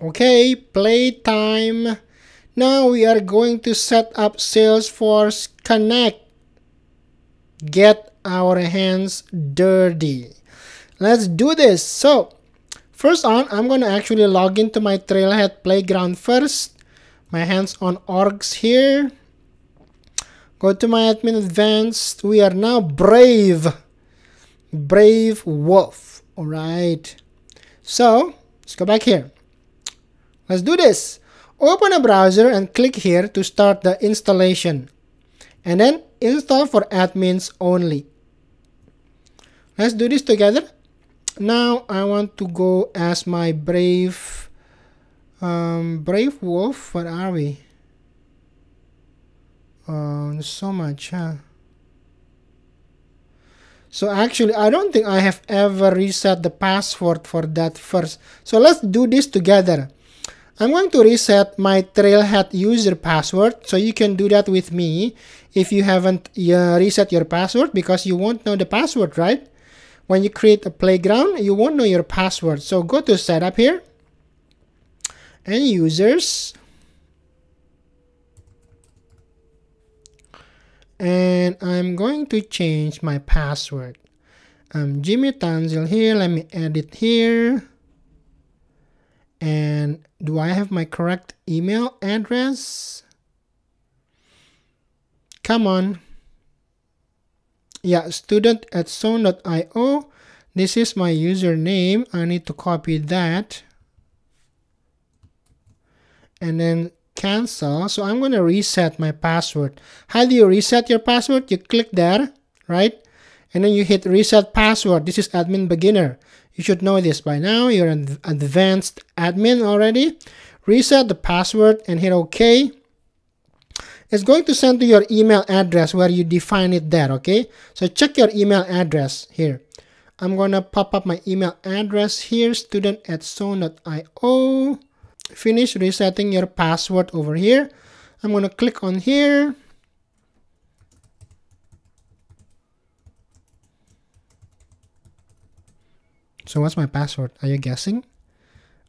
Okay, playtime. Now we are going to set up Salesforce Connect. Get our hands dirty. Let's do this. So, first on, I'm going to actually log into my Trailhead Playground first. My hands on orgs here. Go to my admin advanced. We are now brave. Brave wolf. All right. So, let's go back here. Let's do this. Open a browser and click here to start the installation. And then install for admins only. Let's do this together. Now I want to go as my brave um, brave wolf. What are we? So much, huh? So actually, I don't think I have ever reset the password for that first. So let's do this together. I'm going to reset my Trailhead user password. So you can do that with me if you haven't uh, reset your password because you won't know the password, right? When you create a playground, you won't know your password. So go to setup here and users. And I'm going to change my password. I'm Jimmy Tanzil here. Let me edit here. And do I have my correct email address? Come on. Yeah, student at sown.io. This is my username. I need to copy that. And then cancel. So I'm going to reset my password. How do you reset your password? You click there, right? And then you hit reset password. This is admin beginner. You should know this by now. You're an advanced admin already. Reset the password and hit OK. It's going to send to your email address where you define it there, okay? So check your email address here. I'm going to pop up my email address here, student at sown.io. Finish resetting your password over here. I'm going to click on here. So what's my password? Are you guessing?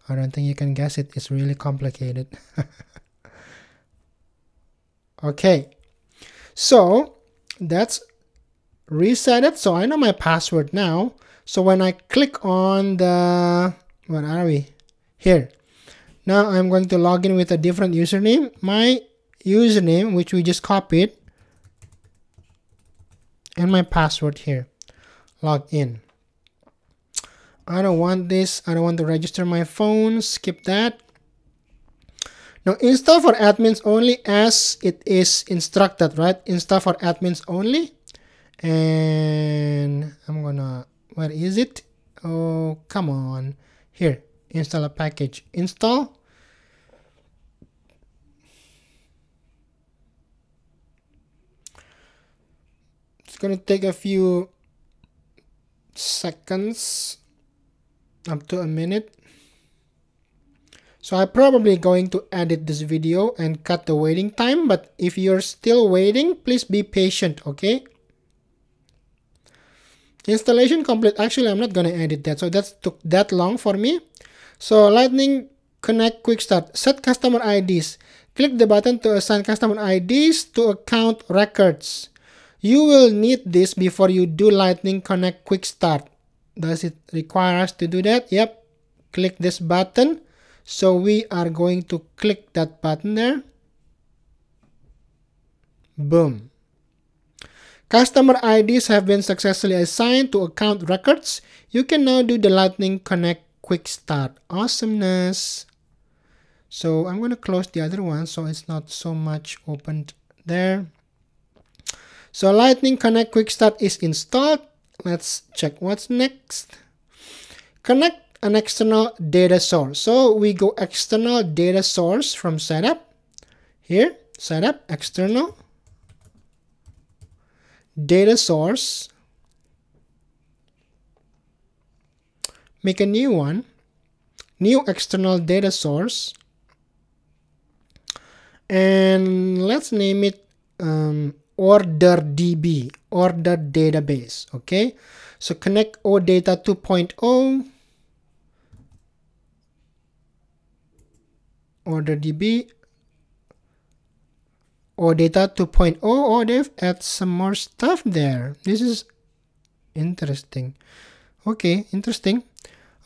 I don't think you can guess it. It's really complicated. okay. So that's reset it. So I know my password now. So when I click on the, where are we? Here. Now I'm going to log in with a different username. My username, which we just copied, and my password here. Log in. I don't want this. I don't want to register my phone. Skip that. Now install for admins only as it is instructed, right? Install for admins only. And I'm gonna, where is it? Oh, come on. Here, install a package. Install. It's gonna take a few seconds up to a minute. So I'm probably going to edit this video and cut the waiting time, but if you're still waiting, please be patient, okay? Installation complete. Actually, I'm not going to edit that, so that took that long for me. So Lightning Connect Quick Start. Set customer IDs. Click the button to assign customer IDs to account records. You will need this before you do Lightning Connect Quick Start. Does it require us to do that? Yep. Click this button. So we are going to click that button there. Boom. Customer IDs have been successfully assigned to account records. You can now do the Lightning Connect Quick Start. Awesomeness. So I'm going to close the other one so it's not so much opened there. So Lightning Connect Quick Start is installed. Let's check what's next. Connect an external data source. So we go external data source from setup. Here, setup, external, data source. Make a new one, new external data source. And let's name it um, order DB, order database. Okay, so connect OData 2.0, order DB, OData 2.0. Oh, they've added some more stuff there. This is interesting. Okay, interesting.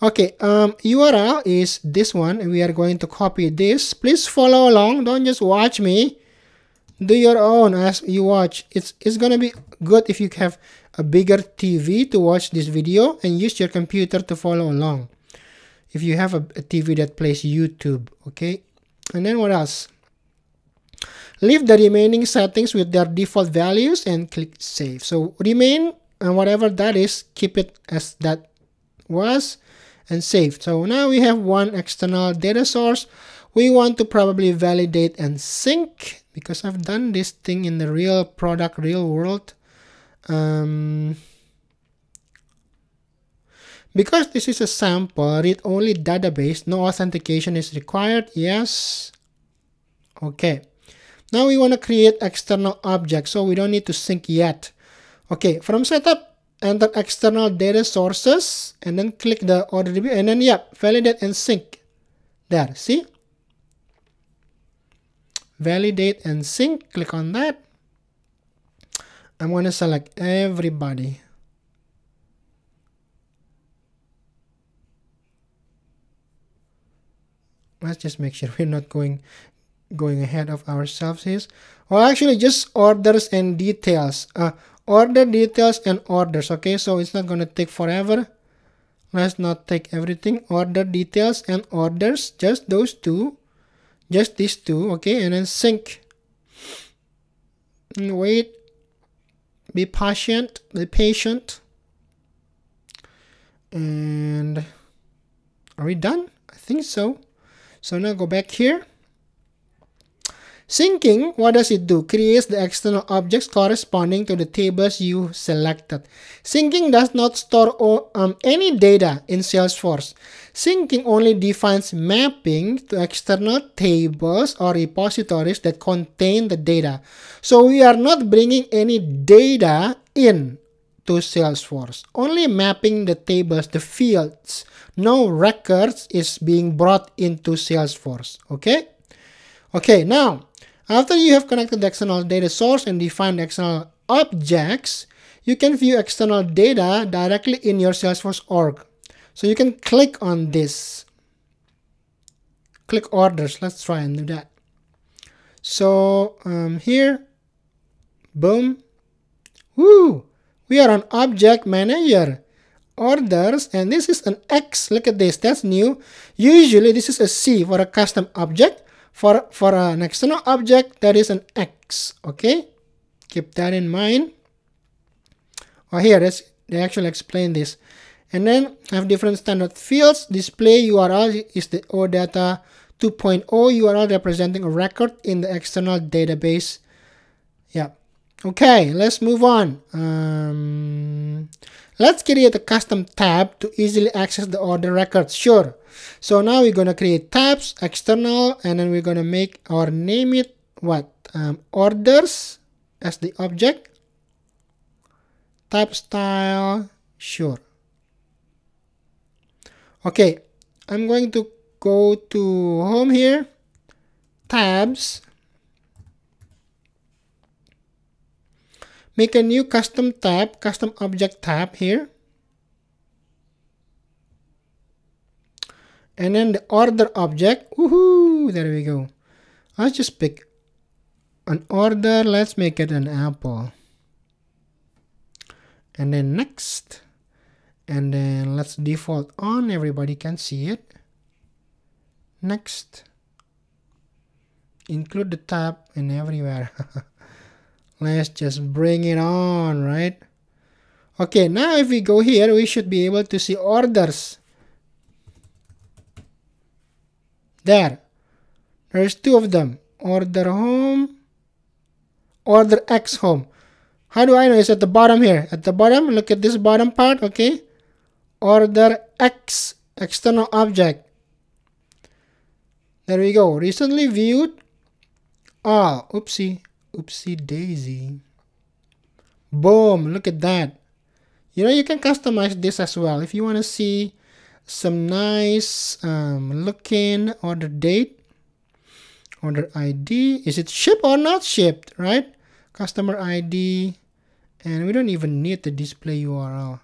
Okay, um, URL is this one. We are going to copy this. Please follow along. Don't just watch me. Do your own as you watch. It's it's gonna be good if you have a bigger TV to watch this video and use your computer to follow along. If you have a, a TV that plays YouTube, okay. And then what else? Leave the remaining settings with their default values and click save. So remain and whatever that is, keep it as that was and saved. So now we have one external data source. We want to probably validate and sync because I've done this thing in the real product, real world. Um, because this is a sample read-only database, no authentication is required. Yes. Okay. Now we want to create external objects, so we don't need to sync yet. Okay, from setup, enter external data sources and then click the order DB and then yeah, validate and sync. There, see? Validate and sync, click on that. I'm to select everybody. Let's just make sure we're not going going ahead of ourselves here. Well, actually, just orders and details. Uh, order details and orders okay? So it's not to take forever. Let's not take everything. Order details and orders just those two just these two okay? And then sync. And wait. Be patient. Be patient. And are we done? I think so. So now go back here Syncing, what does it do? Creates the external objects corresponding to the tables you selected. Syncing does not store um, any data in Salesforce. Syncing only defines mapping to external tables or repositories that contain the data. So we are not bringing any data in to Salesforce. Only mapping the tables, the fields. No records is being brought into Salesforce. Okay? Okay, now after you have connected the external data source and defined external objects, you can view external data directly in your Salesforce org. So you can click on this. Click orders. Let's try and do that. So um, here, boom. Woo! We are on object manager orders and this is an X. Look at this. That's new. Usually this is a C for a custom object for for an external object that is an x okay? Keep that in mind. Oh here they actually explain this. And then have different standard fields. Display url is the odata 2.0 url representing a record in the external database okay let's move on um, let's create a custom tab to easily access the order records sure so now we're going to create tabs, external, and then we're going to make or name it what? Um, orders as the object. Tab style, sure. Okay, I'm going to go to home here, tabs, make a new custom tab, custom object tab here. and then the order object. Woohoo! There we go. Let's just pick an order. Let's make it an apple. And then next. And then let's default on. Everybody can see it. Next. Include the tab and everywhere let's just bring it on right okay now if we go here we should be able to see orders There. There's two of them. Order home. Order X home. How do I know? It's at the bottom here. At the bottom, look at this bottom part, okay? Order X, external object. There we go. Recently viewed. Ah, oopsie. Oopsie daisy. Boom, look at that. You know, you can customize this as well. If you want to see some nice um, looking order date, order ID, is it shipped or not shipped, right? Customer ID, and we don't even need the display URL.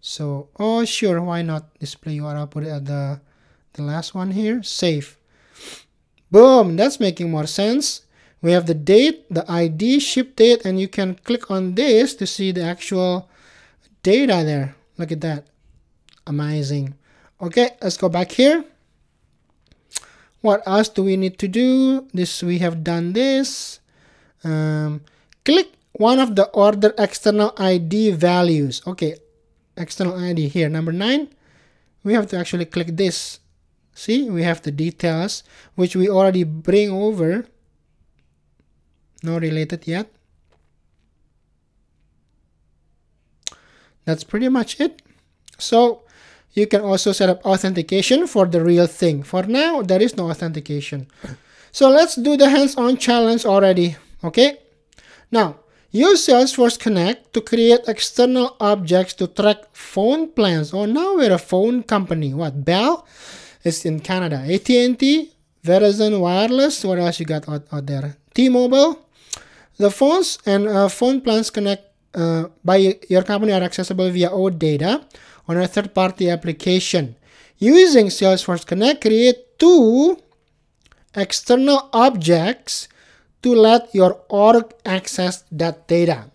So, oh sure, why not display URL, put it at the, the last one here, save. Boom, that's making more sense. We have the date, the ID, ship date, and you can click on this to see the actual data there. Look at that. Amazing. Okay, let's go back here. What else do we need to do? This we have done this. Um, click one of the order external ID values. Okay, external ID here, number nine. We have to actually click this. See, we have the details, which we already bring over no related yet. That's pretty much it. So you can also set up authentication for the real thing. For now there is no authentication. So let's do the hands-on challenge already okay? Now use salesforce connect to create external objects to track phone plans. Oh now we're a phone company. What bell? It's in canada. At&t verizon wireless. What else you got out, out there? T-mobile the phones and uh, phone plans connect uh, by your company are accessible via OData on a third-party application. Using Salesforce Connect, create two external objects to let your org access that data.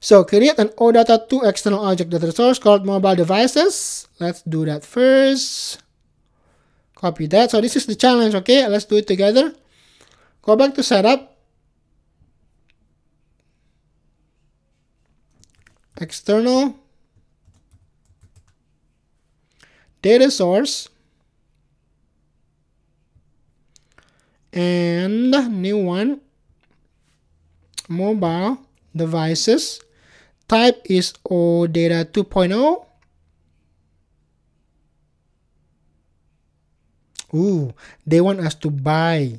So create an OData 2 external object data source called mobile devices. Let's do that first. Copy that. So this is the challenge, okay? Let's do it together. Go back to setup. External data source and new one mobile devices type is data 2.0 Ooh, they want us to buy.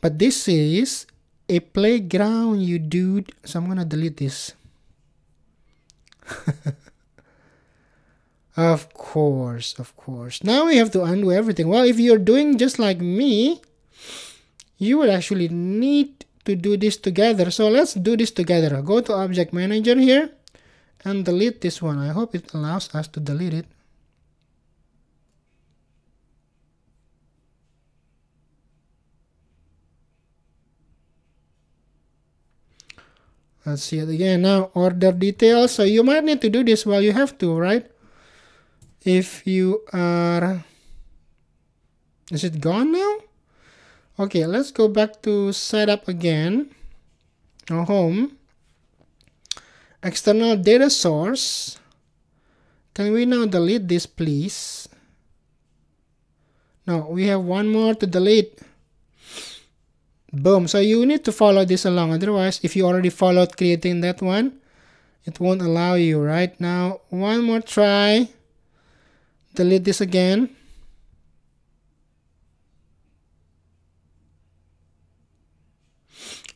But this is a playground, you dude. So I'm gonna delete this. of course, of course. Now we have to undo everything. Well, if you're doing just like me, you will actually need to do this together. So let's do this together. Go to Object Manager here and delete this one. I hope it allows us to delete it. Let's see it again. Now order details. So you might need to do this well you have to right? If you are is it gone now? Okay let's go back to setup again. Now home. External data source. Can we now delete this please? No we have one more to delete Boom. So you need to follow this along. Otherwise, if you already followed creating that one, it won't allow you. Right now, one more try. Delete this again.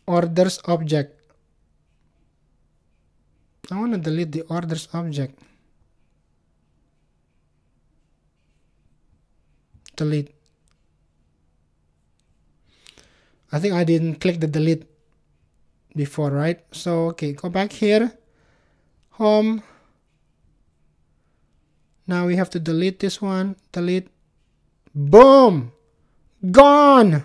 Orders object. I want to delete the orders object. Delete. I think I didn't click the delete before, right? So, okay, go back here, home. Now we have to delete this one, delete, boom, gone.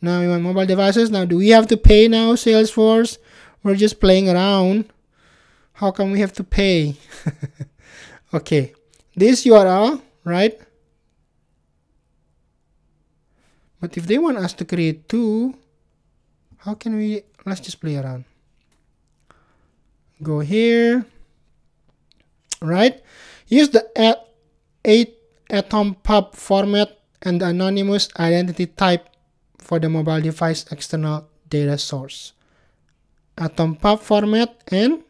Now we want mobile devices. Now, do we have to pay now, Salesforce? We're just playing around. How come we have to pay? okay, this URL, right? But if they want us to create two, how can we, let's just play around. Go here, right? Use the at 8 atom pub format and the anonymous identity type for the mobile device external data source. Atom pub format and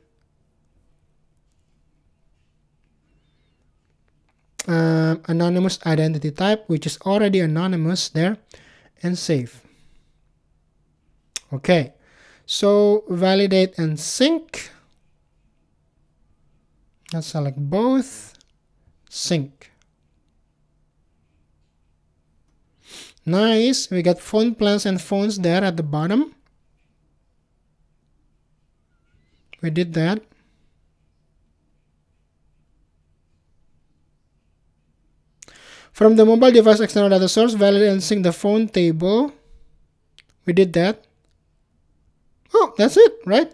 um, anonymous identity type which is already anonymous there and save okay So validate and sync. Let's select both. Sync. Nice. We got phone plans and phones there at the bottom. We did that. From the mobile device external data source, sync the phone table. We did that. Oh, that's it, right?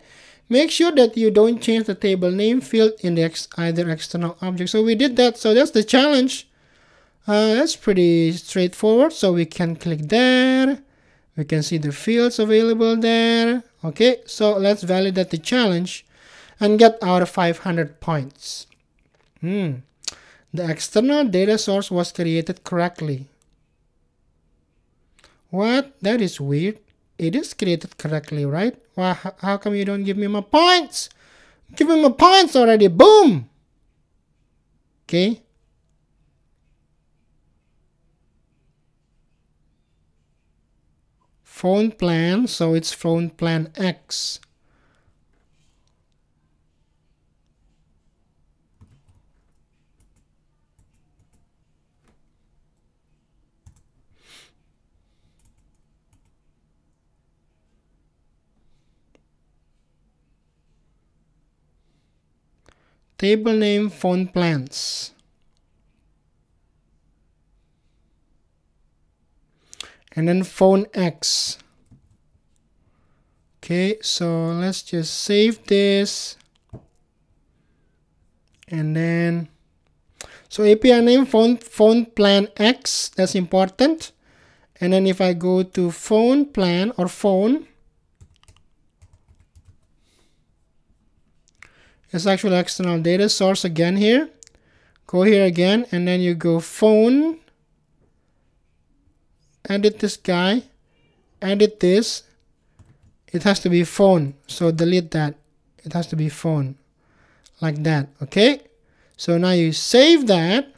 Make sure that you don't change the table name field in the ex either external object. So we did that. So that's the challenge. Uh, that's pretty straightforward. So we can click there. We can see the fields available there. Okay, so let's validate the challenge and get our 500 points. Hmm. The external data source was created correctly. What? That is weird. It is created correctly, right? Why, how come you don't give me my points? Give me my points already. Boom! Okay. Phone plan, so it's phone plan X. table name phone plans. And then phone X. Okay so let's just save this. And then so API name phone phone plan X that's important. And then if I go to phone plan or phone It's actually external data source again here. Go here again and then you go phone. Edit this guy. Edit this. It has to be phone. So delete that. It has to be phone. Like that. Okay. So now you save that.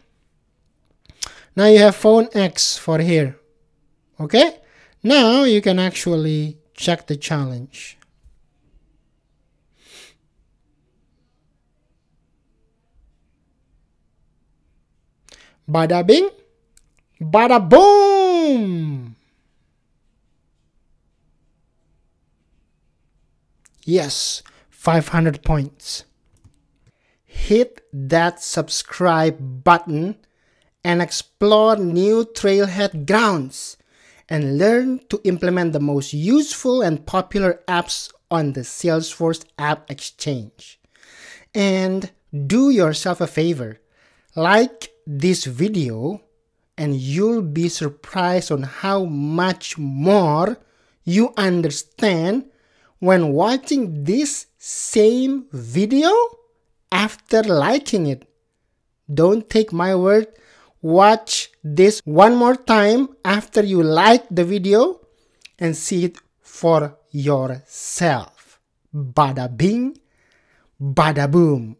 Now you have phone X for here. Okay. Now you can actually check the challenge. Bada bing, bada boom. Yes, 500 points. Hit that subscribe button and explore new trailhead grounds and learn to implement the most useful and popular apps on the Salesforce App Exchange. And do yourself a favor, like this video and you'll be surprised on how much more you understand when watching this same video after liking it. Don't take my word. Watch this one more time after you like the video and see it for yourself. Bada bing, bada boom.